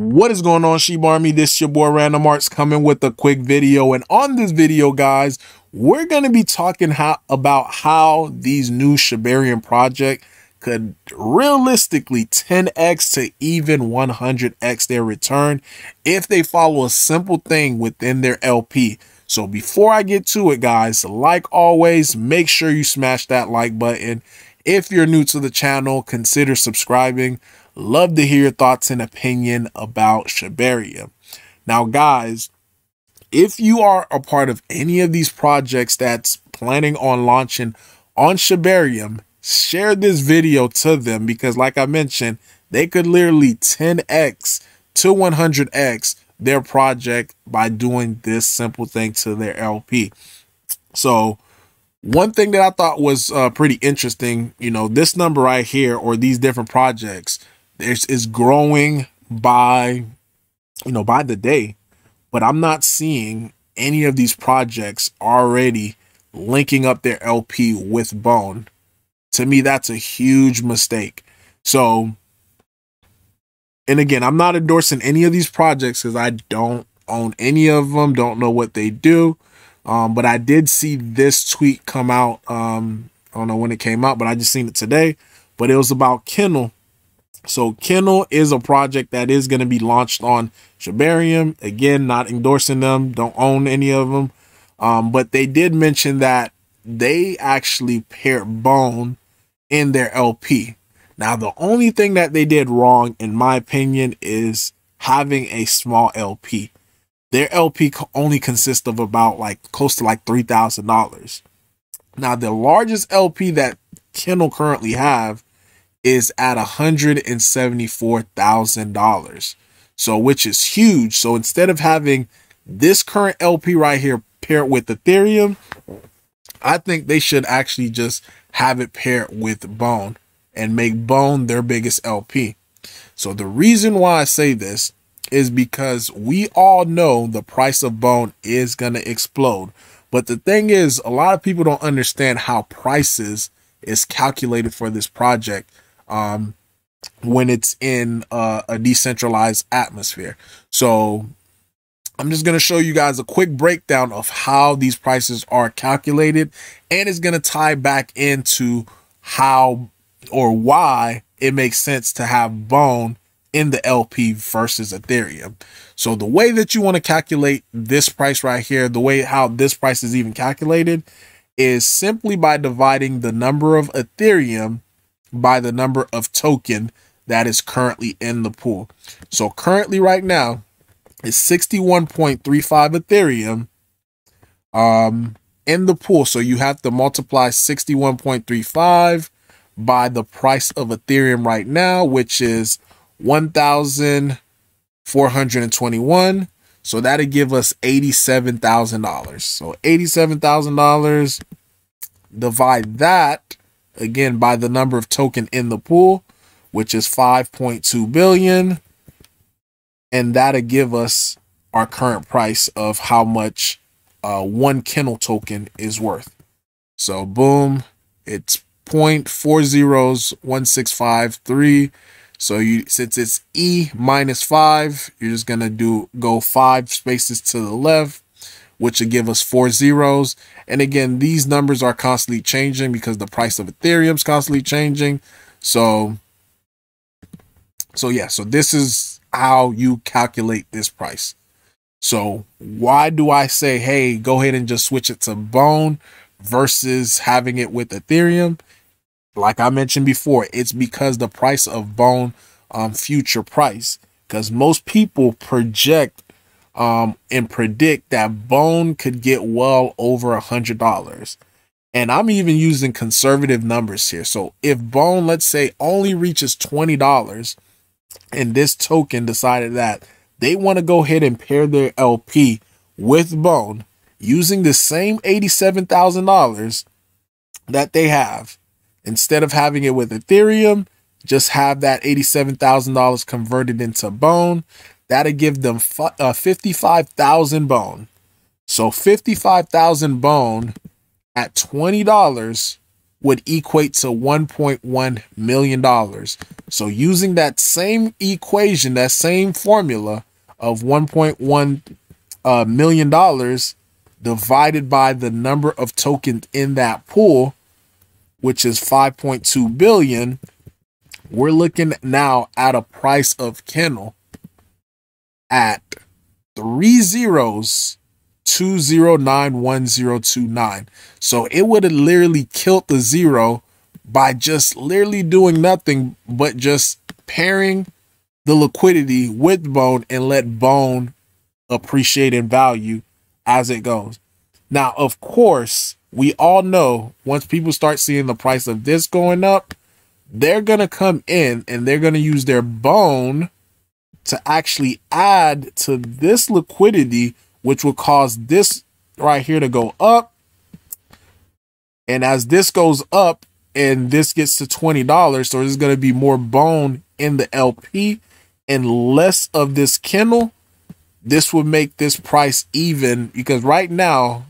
What is going on, Shib Army? This your boy Random Artz coming with a quick video. And on this video, guys, we're going to be talking how, about how these new Shibarium project could realistically 10x to even 100x their return if they follow a simple thing within their LP. So before I get to it, guys, like always, make sure you smash that like button. If you're new to the channel, consider subscribing. Love to hear your thoughts and opinion about Shibarium. Now, guys, if you are a part of any of these projects that's planning on launching on Shibarium, share this video to them because, like I mentioned, they could literally 10x to 100x their project by doing this simple thing to their LP. So, one thing that I thought was uh, pretty interesting, you know, this number right here or these different projects is, is growing by, you know, by the day, but I'm not seeing any of these projects already linking up their LP with Bone. To me, that's a huge mistake. So, and again, I'm not endorsing any of these projects because I don't own any of them, don't know what they do. Um, but I did see this tweet come out. Um, I don't know when it came out, but I just seen it today. But it was about Kennel. So Kennel is a project that is going to be launched on Shibarium. Again, not endorsing them, don't own any of them. Um, but they did mention that they actually paired Bone in their LP. Now, the only thing that they did wrong, in my opinion, is having a small LP their LP only consists of about like close to like three thousand dollars. Now the largest LP that Kennel currently have is at a hundred and seventy four thousand dollars. So which is huge. So instead of having this current LP right here paired with Ethereum, I think they should actually just have it paired with Bone and make Bone their biggest LP. So the reason why I say this is because we all know the price of bone is going to explode. But the thing is, a lot of people don't understand how prices is calculated for this project um, when it's in uh, a decentralized atmosphere. So I'm just going to show you guys a quick breakdown of how these prices are calculated. And it's going to tie back into how or why it makes sense to have bone in the LP versus Ethereum. So the way that you want to calculate this price right here, the way how this price is even calculated is simply by dividing the number of Ethereum by the number of token that is currently in the pool. So currently right now is 61.35 Ethereum um in the pool. So you have to multiply 61.35 by the price of Ethereum right now, which is 1,421. So that'll give us $87,000. So $87,000, divide that again by the number of token in the pool, which is 5.2 billion. And that'll give us our current price of how much uh, one kennel token is worth. So boom, it's 0.40165 so you since it's E minus five, you're just gonna do go five spaces to the left, which will give us four zeros. And again, these numbers are constantly changing because the price of Ethereum is constantly changing. So, so yeah, so this is how you calculate this price. So why do I say, hey, go ahead and just switch it to Bone versus having it with Ethereum? like I mentioned before, it's because the price of bone um, future price. Because most people project um, and predict that bone could get well over a hundred dollars. And I'm even using conservative numbers here. So if bone, let's say, only reaches twenty dollars, and this token decided that they want to go ahead and pair their LP with bone using the same eighty-seven thousand dollars that they have Instead of having it with Ethereum, just have that $87,000 converted into bone. That'll give them uh, 55,000 bone. So 55,000 bone at $20 would equate to 1.1 million dollars. So using that same equation, that same formula of 1.1 uh, million dollars divided by the number of tokens in that pool, which is 5.2 billion, we're looking now at a price of Kennel at three zeros 2091029. So it would have literally killed the zero by just literally doing nothing but just pairing the liquidity with bone and let bone appreciate in value as it goes. Now, of course, we all know once people start seeing the price of this going up, they're going to come in and they're going to use their bone to actually add to this liquidity, which will cause this right here to go up. And as this goes up and this gets to $20, so there's going to be more bone in the LP and less of this Kennel. This would make this price even because right now,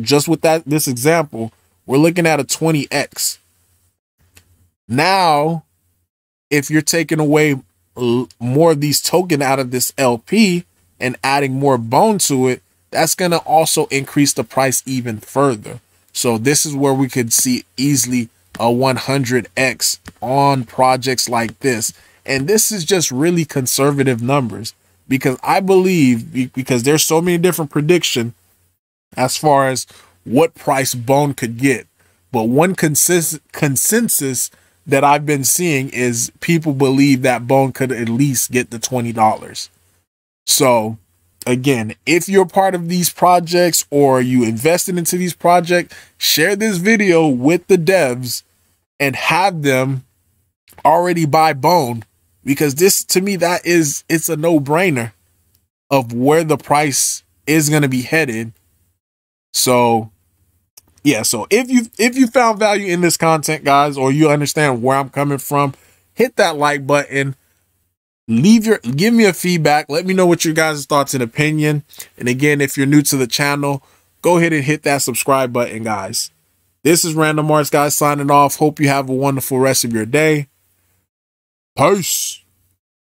just with that this example, we're looking at a 20x. Now, if you're taking away more of these token out of this LP and adding more bone to it, that's going to also increase the price even further. So this is where we could see easily a 100x on projects like this. And this is just really conservative numbers because I believe because there's so many different prediction as far as what price bone could get. But one consist- consensus that I've been seeing is people believe that Bone could at least get the $20. So again, if you're part of these projects or you invested into these projects, share this video with the devs and have them already buy Bone because this to me that is it's a no-brainer of where the price is going to be headed. So yeah, so if you if you found value in this content, guys, or you understand where I'm coming from, hit that like button. Leave your give me a feedback. Let me know what your guys' thoughts and opinion. And again, if you're new to the channel, go ahead and hit that subscribe button, guys. This is Random Artz, guys, signing off. Hope you have a wonderful rest of your day. Peace.